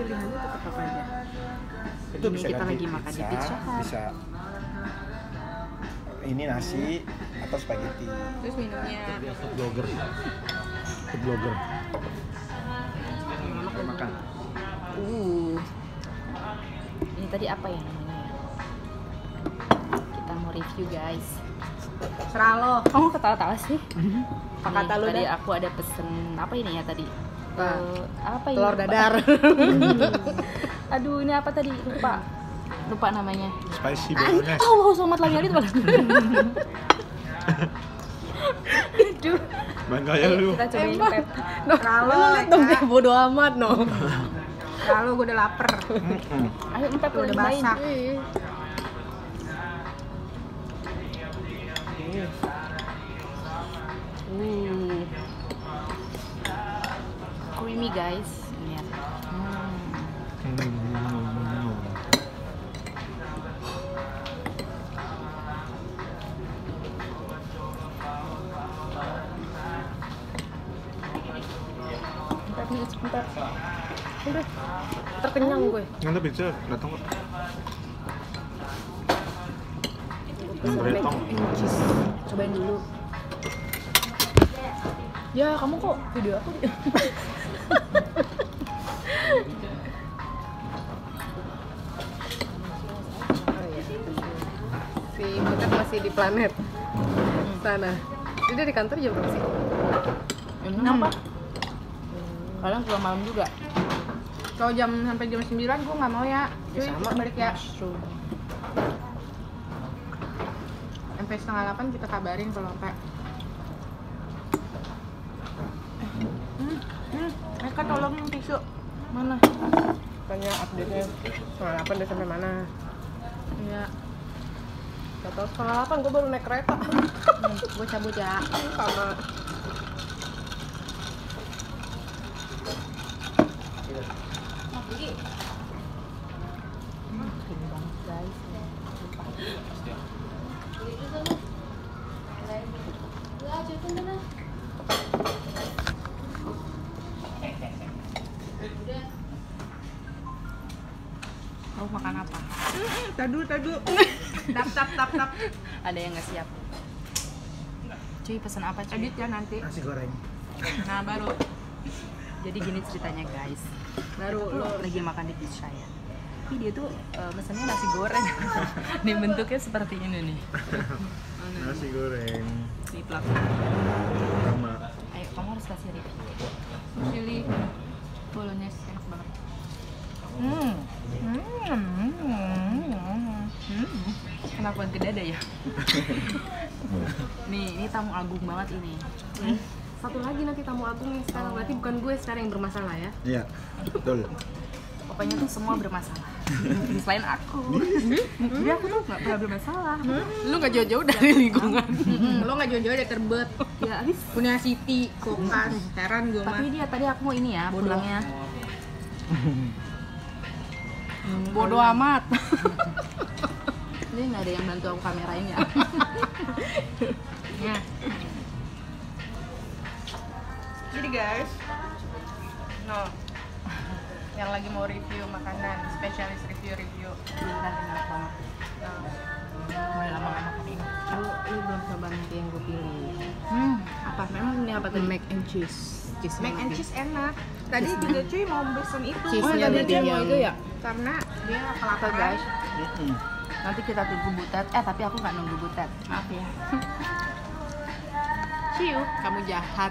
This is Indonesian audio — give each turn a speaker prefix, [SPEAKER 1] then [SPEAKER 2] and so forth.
[SPEAKER 1] pilihannya tetap apa aja
[SPEAKER 2] itu
[SPEAKER 3] Ini
[SPEAKER 2] bisa
[SPEAKER 3] kita
[SPEAKER 2] ganti
[SPEAKER 3] lagi makan di Pizza
[SPEAKER 2] bisa ini nasi atau spaghetti
[SPEAKER 1] terus minumnya
[SPEAKER 4] food blogger food blogger
[SPEAKER 2] Kita makan
[SPEAKER 3] Uh. Ini tadi apa ya namanya ya? Kita mau review guys.
[SPEAKER 1] serah lo
[SPEAKER 3] Kamu ketawa-tawa sih?
[SPEAKER 1] apa
[SPEAKER 3] Nih,
[SPEAKER 1] kata lu
[SPEAKER 3] tadi
[SPEAKER 1] dah
[SPEAKER 3] aku ada pesen apa ini ya tadi?
[SPEAKER 1] Apa?
[SPEAKER 3] Eh, apa ini?
[SPEAKER 1] telur
[SPEAKER 3] Lupa.
[SPEAKER 1] dadar
[SPEAKER 3] Aduh, ini apa tadi? Lupa. Lupa namanya.
[SPEAKER 4] spicy
[SPEAKER 3] Ah,
[SPEAKER 4] bolognese
[SPEAKER 3] Allah, selamat lagi hari Aduh.
[SPEAKER 4] bangga ya lu
[SPEAKER 3] kita cobain pep.
[SPEAKER 1] Kalau
[SPEAKER 3] Lu liat dong,
[SPEAKER 1] dia bodo amat no. Kalau gue udah lapar.
[SPEAKER 3] Ayo, pep
[SPEAKER 1] Udah basah.
[SPEAKER 3] Uh. Guys. Lihat. Hmm. Sebentar.
[SPEAKER 1] Udah. Terkenyang gue.
[SPEAKER 4] nanti pizza datang kok.
[SPEAKER 1] Cobain dulu.
[SPEAKER 3] Ya, kamu kok video aku
[SPEAKER 1] Oh iya. Si Butet masih di planet sana. Jadi dia di kantor jam berapa sih?
[SPEAKER 3] Apa? Kadang pulang malam juga.
[SPEAKER 1] Kalau jam sampai jam 9 gue nggak mau ya. Cuy,
[SPEAKER 3] sama
[SPEAKER 1] balik ya. Sampai setengah 8 kita kabarin kalau sampai. Hmm, mereka tolong tisu.
[SPEAKER 3] Mana?
[SPEAKER 1] Tanya update-nya setengah 8 udah sampai mana.
[SPEAKER 3] Iya.
[SPEAKER 1] Gak tau setengah 8 gue baru naik kereta.
[SPEAKER 3] Gue cabut ya.
[SPEAKER 1] Sama.
[SPEAKER 3] Mau makan apa?
[SPEAKER 1] Tadu, tadu. tap, tap, tap, tap.
[SPEAKER 3] Ada yang nggak siap? Cuy pesan apa cuy?
[SPEAKER 1] Edit ya nanti.
[SPEAKER 2] nasi goreng
[SPEAKER 1] Nah, baru.
[SPEAKER 3] Jadi gini ceritanya guys.
[SPEAKER 1] Baru lo.
[SPEAKER 3] lagi makan di pizza ya. Tapi dia tuh mesennya nasi goreng. nih bentuknya seperti ini nih.
[SPEAKER 4] nasi goreng
[SPEAKER 1] Di plak.
[SPEAKER 4] sama
[SPEAKER 3] Ayo kamu harus kasih review.
[SPEAKER 1] Chili bolognese enak banget.
[SPEAKER 3] Kenapa gede ada ya? nih, ini tamu agung banget ini.
[SPEAKER 1] Satu lagi nanti tamu agung nih sekarang. Berarti bukan gue sekarang yang bermasalah ya.
[SPEAKER 2] iya betul
[SPEAKER 3] Pokoknya tuh semua bermasalah. Selain aku. Jadi aku tuh nggak pernah bermasalah.
[SPEAKER 1] Lu gak jauh-jauh dari lingkungan. Lu gak jauh-jauh dari terbet.
[SPEAKER 3] Ya habis.
[SPEAKER 1] Punya Siti, Kokas. Heran gue mah.
[SPEAKER 3] Tapi dia tadi aku mau ini ya,
[SPEAKER 1] Bodoh.
[SPEAKER 3] pulangnya.
[SPEAKER 1] Bodoh amat.
[SPEAKER 3] Ini nggak ada yang bantu aku kamerain ya.
[SPEAKER 1] Ya. Jadi guys, no, yang lagi mau review makanan, spesialis review-review.
[SPEAKER 3] Bentar, enak banget.
[SPEAKER 1] Nah,
[SPEAKER 3] Mulai lama nggak makan ini.
[SPEAKER 1] lu, lu belum coba nanti yang gue pilih.
[SPEAKER 3] Hmm, apa? Memang ini apa tadi?
[SPEAKER 1] Mac and cheese.
[SPEAKER 3] Cheese
[SPEAKER 1] Mac and cheese enak. Tadi juga cuy mau pesen itu.
[SPEAKER 3] Cheese-nya
[SPEAKER 1] tadi
[SPEAKER 3] beda
[SPEAKER 1] dia mau itu ya? Karena dia kelaparan.
[SPEAKER 3] guys, nanti kita tunggu butet. Eh tapi aku nggak nunggu butet. Maaf ya.
[SPEAKER 1] See you. Kamu jahat.